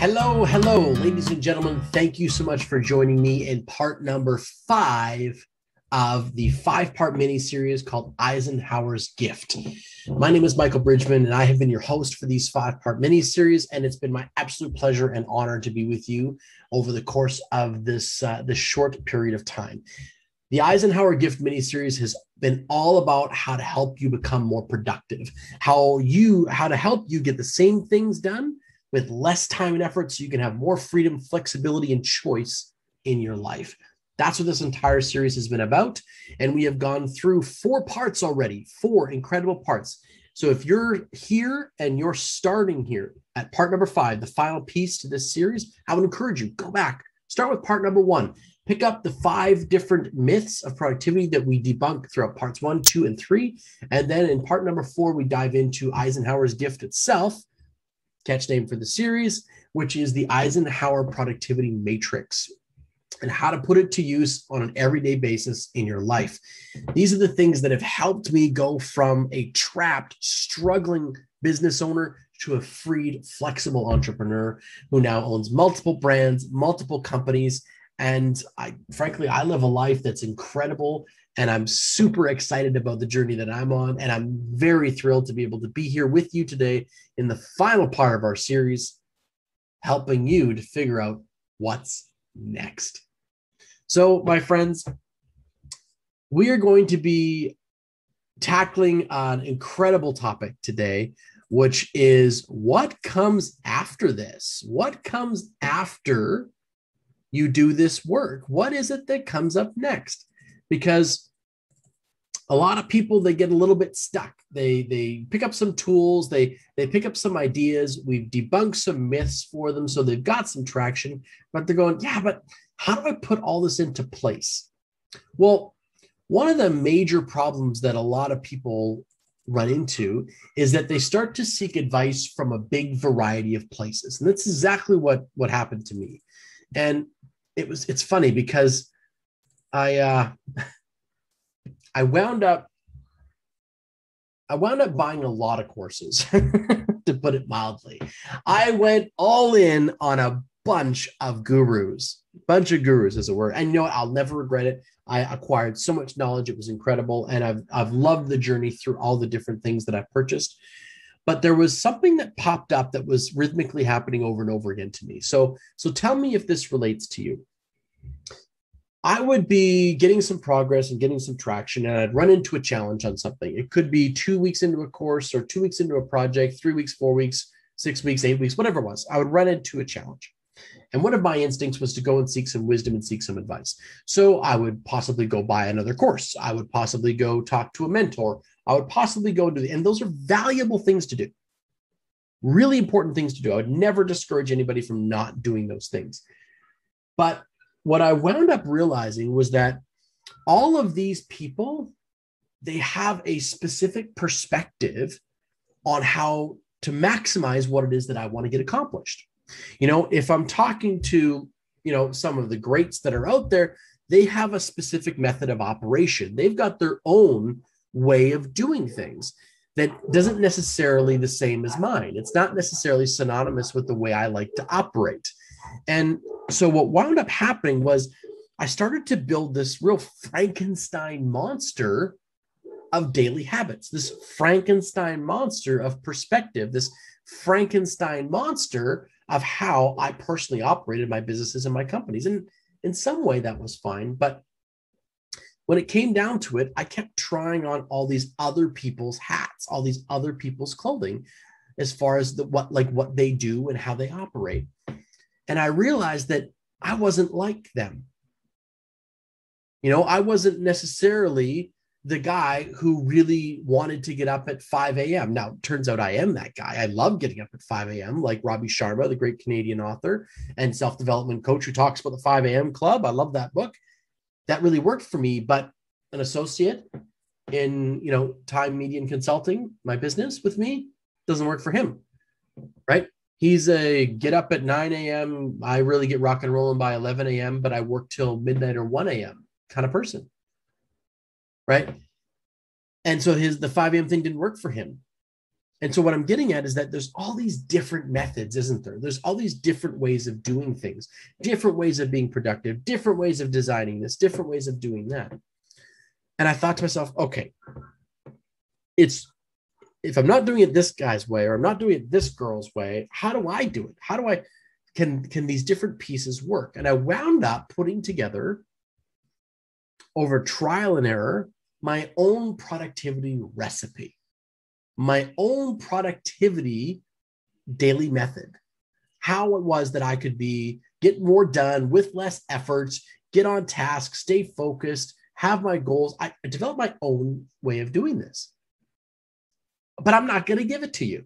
Hello, hello, ladies and gentlemen. Thank you so much for joining me in part number five of the five part mini series called Eisenhower's Gift. My name is Michael Bridgman, and I have been your host for these five part mini series. And it's been my absolute pleasure and honor to be with you over the course of this, uh, this short period of time. The Eisenhower Gift mini series has been all about how to help you become more productive, how you how to help you get the same things done with less time and effort so you can have more freedom, flexibility, and choice in your life. That's what this entire series has been about. And we have gone through four parts already, four incredible parts. So if you're here and you're starting here at part number five, the final piece to this series, I would encourage you go back, start with part number one, pick up the five different myths of productivity that we debunk throughout parts one, two, and three. And then in part number four, we dive into Eisenhower's gift itself catch name for the series, which is the Eisenhower Productivity Matrix and how to put it to use on an everyday basis in your life. These are the things that have helped me go from a trapped, struggling business owner to a freed, flexible entrepreneur who now owns multiple brands, multiple companies. And I frankly, I live a life that's incredible and I'm super excited about the journey that I'm on. And I'm very thrilled to be able to be here with you today in the final part of our series, helping you to figure out what's next. So, my friends, we are going to be tackling an incredible topic today, which is what comes after this? What comes after you do this work? What is it that comes up next? Because a lot of people they get a little bit stuck. They they pick up some tools they they pick up some ideas. We've debunked some myths for them so they've got some traction but they're going yeah but how do i put all this into place? Well one of the major problems that a lot of people run into is that they start to seek advice from a big variety of places and that's exactly what what happened to me. And it was it's funny because I uh, I wound up I wound up buying a lot of courses, to put it mildly. I went all in on a bunch of gurus, bunch of gurus as a word. And you know what? I'll never regret it. I acquired so much knowledge; it was incredible, and I've I've loved the journey through all the different things that I've purchased. But there was something that popped up that was rhythmically happening over and over again to me. So so tell me if this relates to you. I would be getting some progress and getting some traction, and I'd run into a challenge on something. It could be two weeks into a course, or two weeks into a project, three weeks, four weeks, six weeks, eight weeks, whatever it was. I would run into a challenge. And one of my instincts was to go and seek some wisdom and seek some advice. So I would possibly go buy another course. I would possibly go talk to a mentor. I would possibly go do, and those are valuable things to do. Really important things to do. I would never discourage anybody from not doing those things. But what I wound up realizing was that all of these people, they have a specific perspective on how to maximize what it is that I want to get accomplished. You know, if I'm talking to, you know, some of the greats that are out there, they have a specific method of operation. They've got their own way of doing things that doesn't necessarily the same as mine. It's not necessarily synonymous with the way I like to operate. And so what wound up happening was I started to build this real Frankenstein monster of daily habits, this Frankenstein monster of perspective, this Frankenstein monster of how I personally operated my businesses and my companies. And in some way that was fine. But when it came down to it, I kept trying on all these other people's hats, all these other people's clothing, as far as the what like what they do and how they operate. And I realized that I wasn't like them. You know, I wasn't necessarily the guy who really wanted to get up at 5 a.m. Now, turns out I am that guy. I love getting up at 5 a.m., like Robin Sharma, the great Canadian author and self development coach who talks about the 5 a.m. club. I love that book. That really worked for me. But an associate in, you know, time median consulting, my business with me, doesn't work for him. Right he's a get up at 9 a.m. I really get rock and rolling by 11 a.m., but I work till midnight or 1 a.m. kind of person. Right. And so his the 5 a.m. thing didn't work for him. And so what I'm getting at is that there's all these different methods, isn't there? There's all these different ways of doing things, different ways of being productive, different ways of designing this, different ways of doing that. And I thought to myself, okay, it's if I'm not doing it this guy's way or I'm not doing it this girl's way, how do I do it? How do I can can these different pieces work? And I wound up putting together over trial and error my own productivity recipe my own productivity daily method how it was that i could be get more done with less effort, get on task stay focused have my goals i developed my own way of doing this but i'm not going to give it to you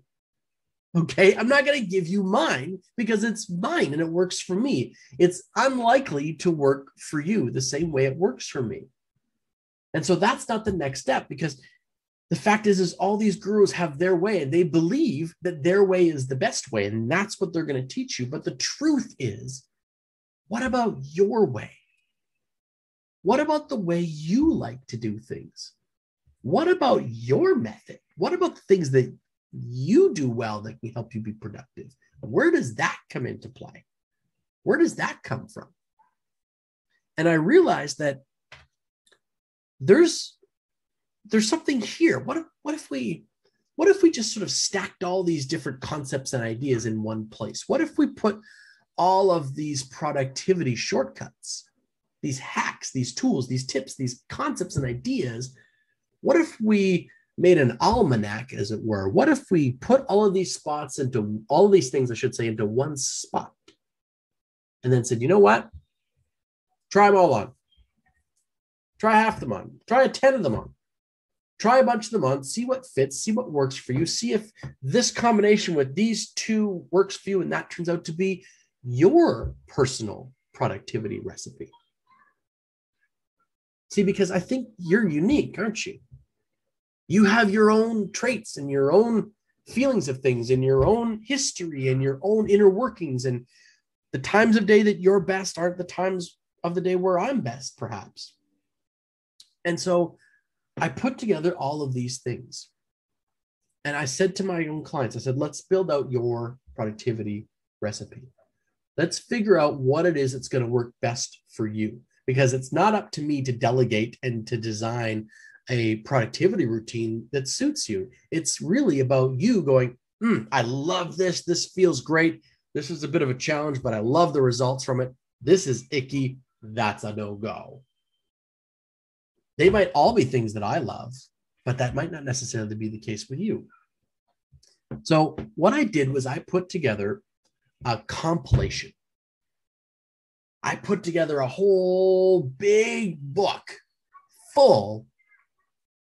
okay? I'm not going to give you mine because it's mine and it works for me. It's unlikely to work for you the same way it works for me. And so that's not the next step because the fact is is all these gurus have their way and they believe that their way is the best way and that's what they're going to teach you. But the truth is what about your way? What about the way you like to do things what about your method what about the things that you do well that can help you be productive where does that come into play where does that come from and i realized that there's there's something here. What if, what if we what if we just sort of stacked all these different concepts and ideas in one place? What if we put all of these productivity shortcuts, these hacks, these tools, these tips, these concepts and ideas? What if we made an almanac, as it were? What if we put all of these spots into all of these things, I should say, into one spot? And then said, you know what? Try them all on. Try half them on. Try a 10 of them on try a bunch of them on, see what fits, see what works for you, see if this combination with these two works for you, and that turns out to be your personal productivity recipe. See, because I think you're unique, aren't you? You have your own traits and your own feelings of things and your own history and your own inner workings. And the times of day that you're best aren't the times of the day where I'm best, perhaps. And so I put together all of these things. And I said to my own clients, I said, let's build out your productivity recipe. Let's figure out what it is that's going to work best for you because it's not up to me to delegate and to design a productivity routine that suits you. It's really about you going, mm, I love this. This feels great. This is a bit of a challenge, but I love the results from it. This is icky. That's a no go. They might all be things that I love, but that might not necessarily be the case with you. So, what I did was I put together a compilation. I put together a whole big book full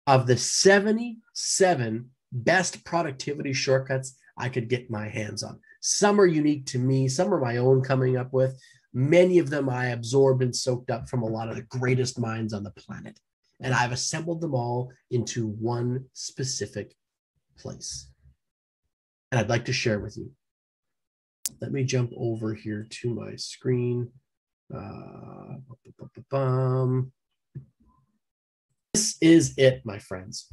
of the 77 best productivity shortcuts I could get my hands on. Some are unique to me, some are my own coming up with. Many of them I absorbed and soaked up from a lot of the greatest minds on the planet and I've assembled them all into one specific place. And I'd like to share with you. Let me jump over here to my screen. Uh, this is it, my friends.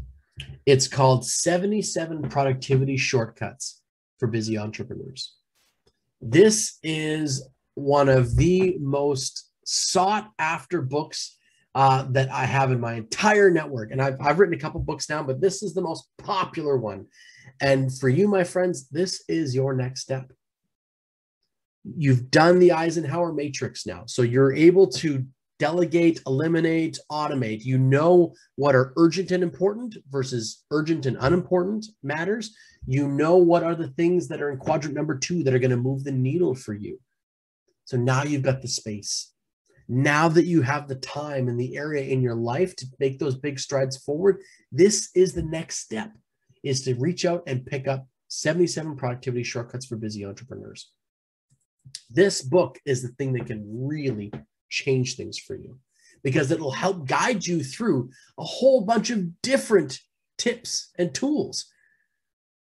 It's called 77 Productivity Shortcuts for Busy Entrepreneurs. This is one of the most sought after books uh, that I have in my entire network. And I've, I've written a couple books down, but this is the most popular one. And for you, my friends, this is your next step. You've done the Eisenhower matrix now. So you're able to delegate, eliminate, automate. You know what are urgent and important versus urgent and unimportant matters. You know what are the things that are in quadrant number two that are going to move the needle for you. So now you've got the space now that you have the time and the area in your life to make those big strides forward this is the next step is to reach out and pick up 77 productivity shortcuts for busy entrepreneurs this book is the thing that can really change things for you because it'll help guide you through a whole bunch of different tips and tools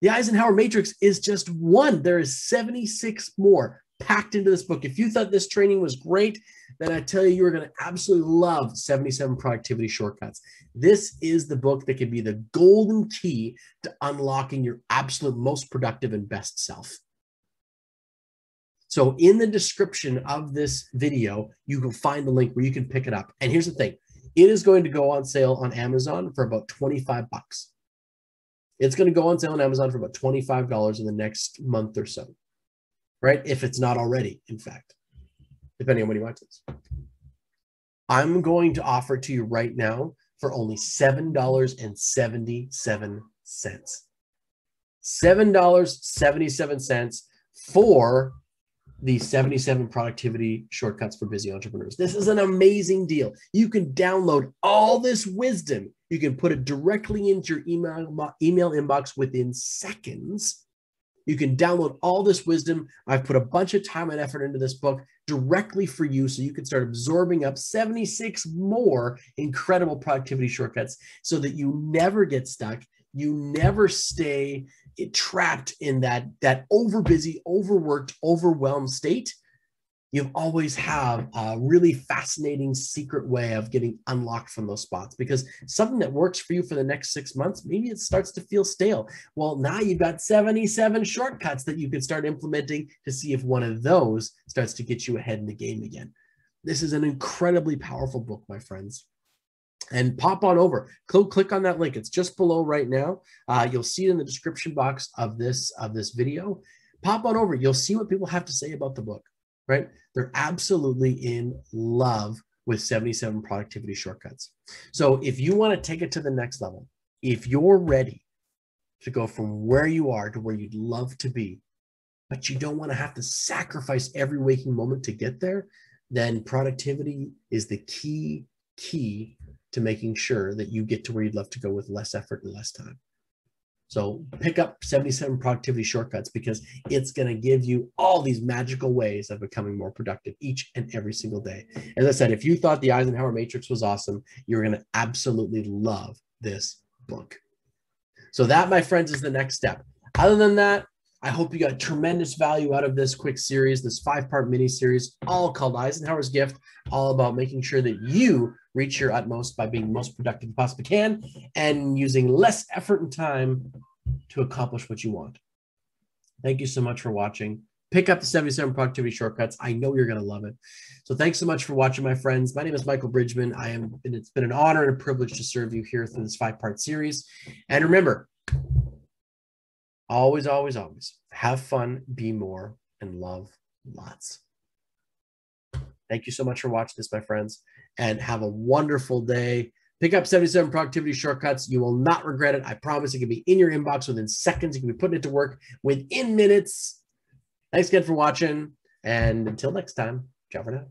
the eisenhower matrix is just one there is 76 more packed into this book. If you thought this training was great, then I tell you, you're going to absolutely love 77 Productivity Shortcuts. This is the book that can be the golden key to unlocking your absolute most productive and best self. So in the description of this video, you can find the link where you can pick it up. And here's the thing. It is going to go on sale on Amazon for about 25 bucks. It's going to go on sale on Amazon for about $25 in the next month or so, right? If it's not already, in fact, depending on when you watch this. I'm going to offer it to you right now for only $7.77. $7.77 for the 77 productivity shortcuts for busy entrepreneurs. This is an amazing deal. You can download all this wisdom. You can put it directly into your email email inbox within seconds. You can download all this wisdom. I've put a bunch of time and effort into this book directly for you so you can start absorbing up 76 more incredible productivity shortcuts so that you never get stuck. You never stay trapped in that that overbusy, overworked, overwhelmed state, you always have a really fascinating secret way of getting unlocked from those spots because something that works for you for the next six months, maybe it starts to feel stale. Well, now you've got 77 shortcuts that you can start implementing to see if one of those starts to get you ahead in the game again. This is an incredibly powerful book, my friends and pop on over. Click, click on that link. It's just below right now. Uh, you'll see it in the description box of this of this video. Pop on over. You'll see what people have to say about the book right? They're absolutely in love with 77 productivity shortcuts. So if you want to take it to the next level if you're ready to go from where you are to where you'd love to be but you don't want to have to sacrifice every waking moment to get there then productivity is the key key to making sure that you get to where you'd love to go with less effort and less time. So pick up 77 productivity shortcuts because it's going to give you all these magical ways of becoming more productive each and every single day. As I said, if you thought the Eisenhower Matrix was awesome, you're going to absolutely love this book. So that, my friends, is the next step. Other than that, I hope you got tremendous value out of this quick series, this five part mini series, all called Eisenhower's Gift, all about making sure that you reach your utmost by being most productive you possibly can and using less effort and time to accomplish what you want. Thank you so much for watching. Pick up the 77 productivity shortcuts. I know you're going to love it. So thanks so much for watching, my friends. My name is Michael Bridgman. I am, and it's been an honor and a privilege to serve you here through this five part series. And remember, always, always, always have fun, be more, and love lots. Thank you so much for watching this, my friends and have a wonderful day. Pick up 77 productivity shortcuts. You will not regret it. I promise it can be in your inbox within seconds. You can be putting it to work within minutes. Thanks again for watching. And until next time, ciao for now.